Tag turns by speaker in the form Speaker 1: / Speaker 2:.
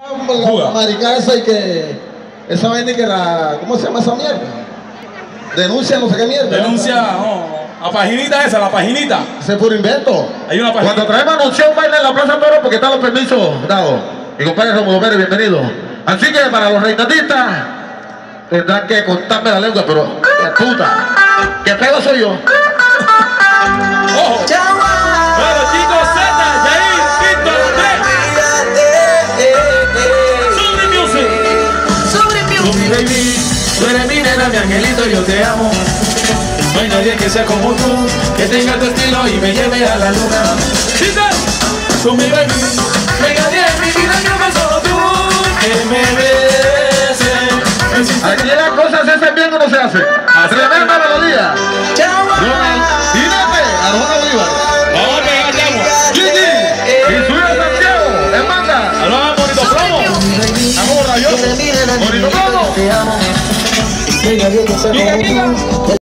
Speaker 1: La maricada esa y que. Esa vaina y que la. ¿Cómo se llama esa mierda? Denuncia, no sé qué mierda.
Speaker 2: Denuncia, no, la paginita esa, la paginita.
Speaker 1: Ese es puro invento.
Speaker 2: Hay una paginita.
Speaker 3: Cuando traemos anunciar un baile en la Plaza Toro porque están los permisos dados. Mi compadre Romulo Pérez, bienvenido. Así que para los reinatistas tendrán que cortarme la lengua, pero qué puta. ¿Qué pedo soy yo?
Speaker 2: Ojo.
Speaker 4: Mi baby, tú eres mi nena, mi angelito, yo te amo. No hay nadie que sea como tú, que tenga tu estilo y me lleve a la luna.
Speaker 2: Dice.
Speaker 4: Tú mi baby, regalé mi vida como solo tú, que me beses. me
Speaker 3: Aquí las cosas se hacen bien o no se hacen. Tremenda melodía. Ronald Jinete, Arjona Bolívar.
Speaker 2: Vamos a pegar, vamos.
Speaker 3: Gigi, y suya Santiago, en banda.
Speaker 2: Hablaba bonito promo. Amor, rayoso.
Speaker 3: Bonito Plomo.
Speaker 4: Te amo. No hay